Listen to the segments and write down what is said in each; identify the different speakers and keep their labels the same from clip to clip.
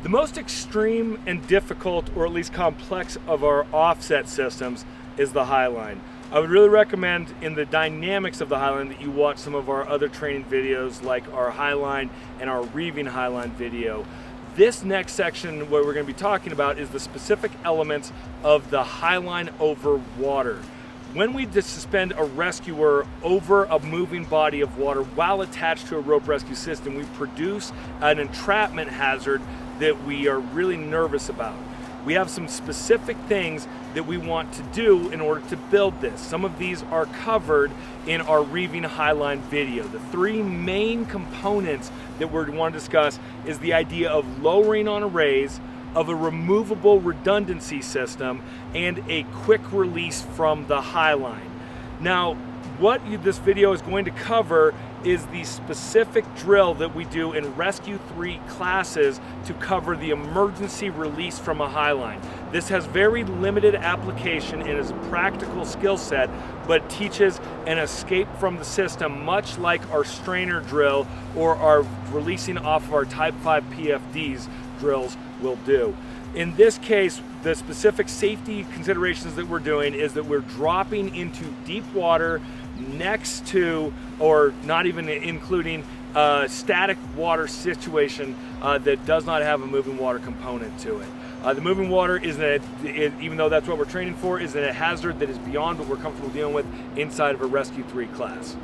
Speaker 1: The most extreme and difficult, or at least complex, of our offset systems is the Highline. I would really recommend in the dynamics of the Highline that you watch some of our other training videos like our Highline and our Reeving Highline video. This next section, what we're going to be talking about is the specific elements of the Highline over water. When we suspend a rescuer over a moving body of water while attached to a rope rescue system, we produce an entrapment hazard that we are really nervous about. We have some specific things that we want to do in order to build this. Some of these are covered in our Reeving Highline video. The three main components that we're going to discuss is the idea of lowering on a raise, of a removable redundancy system, and a quick release from the Highline. Now, what this video is going to cover is the specific drill that we do in Rescue 3 classes to cover the emergency release from a highline. This has very limited application and is a practical skill set, but teaches an escape from the system much like our strainer drill or our releasing off of our Type 5 PFDs drills will do. In this case, the specific safety considerations that we're doing is that we're dropping into deep water next to, or not even including, a static water situation uh, that does not have a moving water component to it. Uh, the moving water is that even though that's what we're training for, is a hazard that is beyond what we're comfortable dealing with inside of a Rescue 3 class.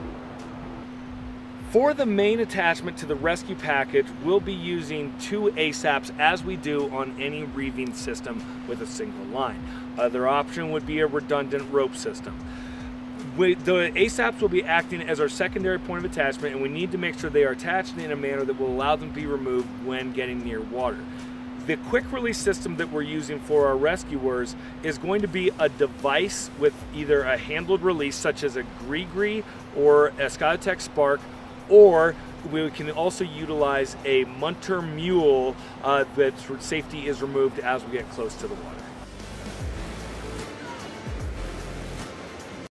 Speaker 1: For the main attachment to the rescue package, we'll be using two ASAPs as we do on any reeving system with a single line. Other option would be a redundant rope system we, the ASAPs will be acting as our secondary point of attachment and we need to make sure they are attached in a manner that will allow them to be removed when getting near water. The quick release system that we're using for our rescuers is going to be a device with either a handled release such as a GriGri or a Skytech Spark or we can also utilize a Munter Mule uh, that safety is removed as we get close to the water.